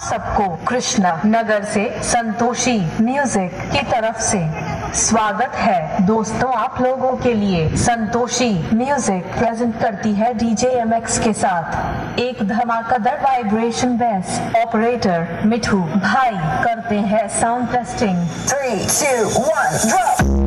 सबको कृष्णा नगर से संतोषी म्यूज़िक की तरफ़ से स्वागत है। दोस्तों आप लोगों के लिए संतोषी म्यूज़िक प्रेजेंट करती है डीजे एम के साथ। एक धमाकेदार वाइब्रेशन बेस ऑपरेटर मिठू भाई करते हैं sound testing three two, one, drop.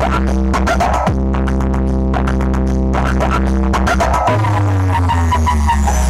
Ha